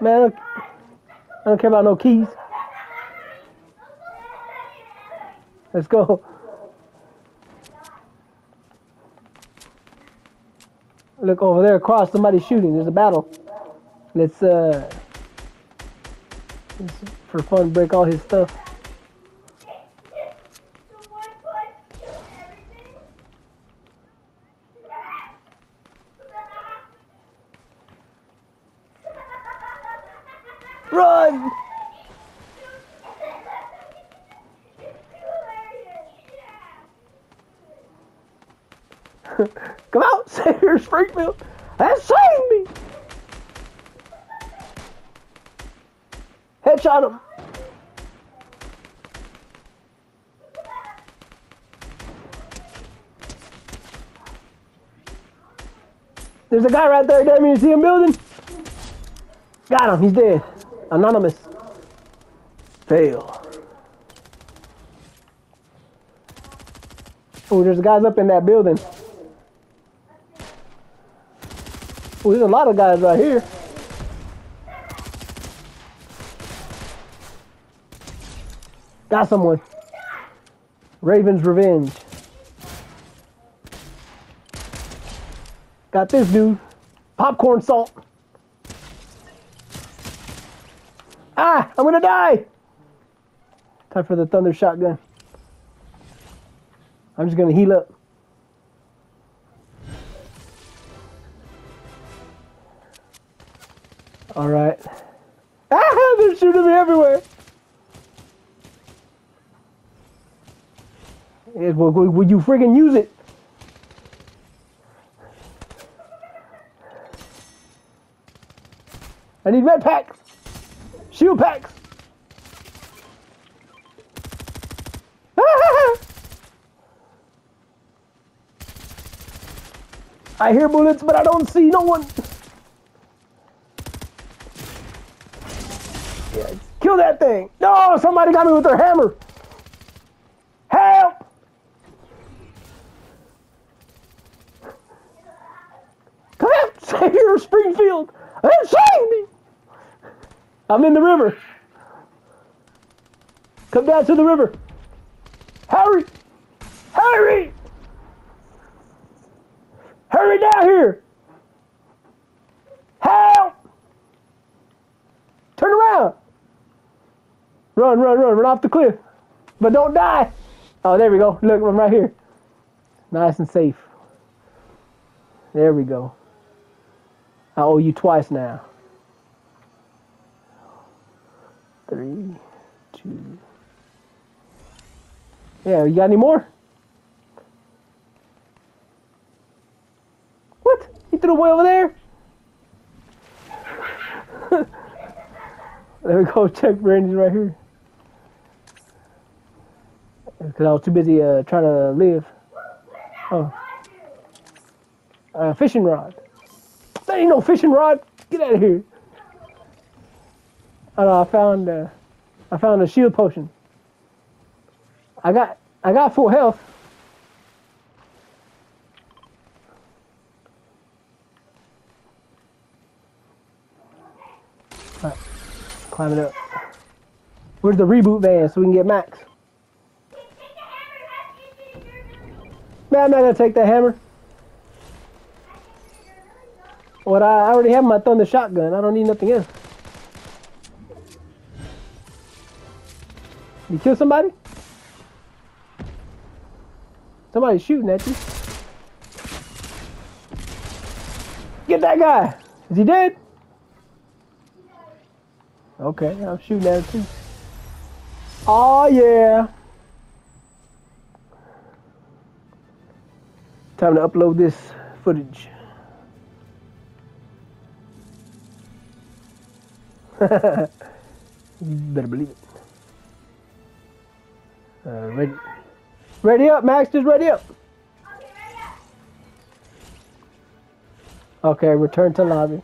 Man, I don't, I don't care about no keys. Let's go. Look over there across, somebody's shooting. There's a battle. Let's, uh, let's for fun, break all his stuff. Run! Come out, Savior Springfield! That saved me! Headshot him! There's a guy right there, Damien. You see him building? Got him. He's dead. Anonymous. Fail. Oh, there's guys up in that building. Oh, there's a lot of guys right here. Got someone. Raven's Revenge. Got this dude. Popcorn salt. Ah, I'm gonna die. Time for the thunder shotgun. I'm just gonna heal up. All right. Ah, they're shooting me everywhere. Yeah, well, will you friggin' use it? I need red packs. Shield packs. I hear bullets, but I don't see no one. Yeah, kill that thing. No, somebody got me with their hammer. Help! Come out, Savior of Springfield. They're me. I'm in the river. Come down to the river. Hurry! Hurry! Hurry down here! Help! Turn around! Run, run, run, run off the cliff. But don't die! Oh, there we go. Look, I'm right here. Nice and safe. There we go. I owe you twice now. Three, two. Yeah, you got any more? What? He threw away over there? there we go. Check Randy's right here. Because I was too busy uh, trying to live. Oh. Uh, fishing rod. That ain't no fishing rod. Get out of here. Oh, I found uh, I found a shield potion. I got I got full health. Alright, climb it up. Where's the reboot van so we can get max? Man, I'm not gonna take that hammer. What I, I already have my thunder shotgun. I don't need nothing else. You kill somebody? Somebody's shooting at you. Get that guy. Is he dead? Okay, I'm shooting at him too. Oh yeah. Time to upload this footage. you better believe it. Uh, ready, ready up, Max. Just ready up. Okay, return to lobby.